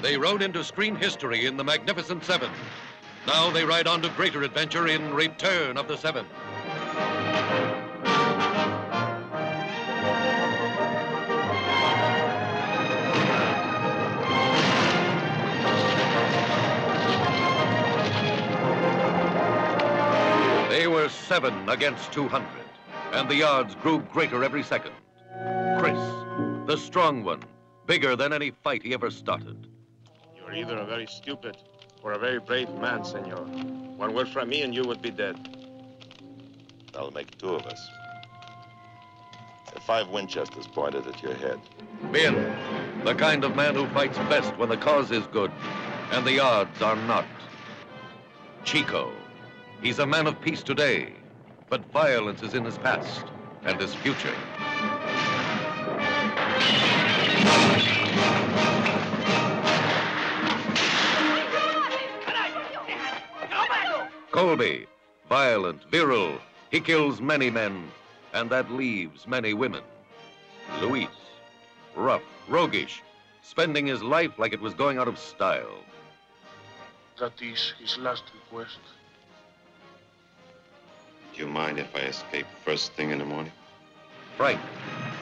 They rode into screen history in The Magnificent Seven. Now they ride on to greater adventure in Return of the Seven. They were seven against 200, and the odds grew greater every second. Chris, the strong one, bigger than any fight he ever started. You're either a very stupid or a very brave man, senor. One word from me and you would be dead. That'll make two of us. There are five Winchesters pointed at your head. Vin, the kind of man who fights best when the cause is good and the odds are not. Chico, he's a man of peace today, but violence is in his past and his future. Colbee, violent, virile, he kills many men, and that leaves many women. Luis, rough, roguish, spending his life like it was going out of style. That is his last request. Do you mind if I escape first thing in the morning? Frank,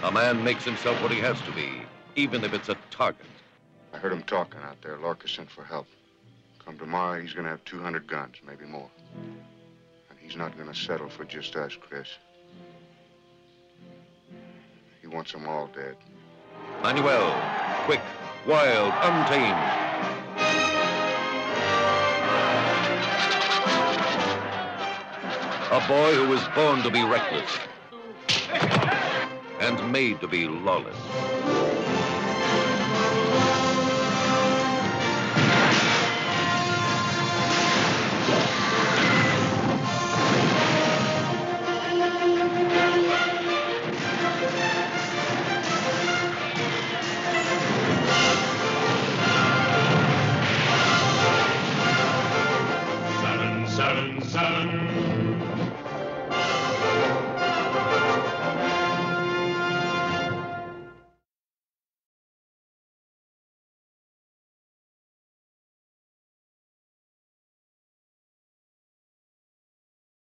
a man makes himself what he has to be, even if it's a target. I heard him talking out there. Lorca sent for help. Come tomorrow, he's gonna have 200 guns, maybe more. And he's not gonna settle for just us, Chris. He wants them all dead. Manuel, quick, wild, untamed. A boy who was born to be reckless and made to be lawless.